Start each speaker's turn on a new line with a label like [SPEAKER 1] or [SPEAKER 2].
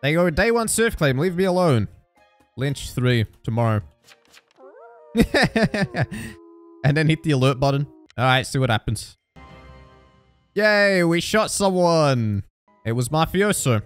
[SPEAKER 1] There you go, day one surf claim, leave me alone. Lynch 3 tomorrow. and then hit the alert button. Alright, see what happens. Yay, we shot someone. It was Mafioso.